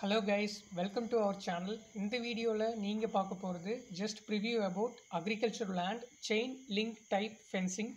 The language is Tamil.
hello guys welcome to our channel இந்த வீடியோவில் நீங்கள் பார்க்க போகிறது just preview about agriculture land chain link type fencing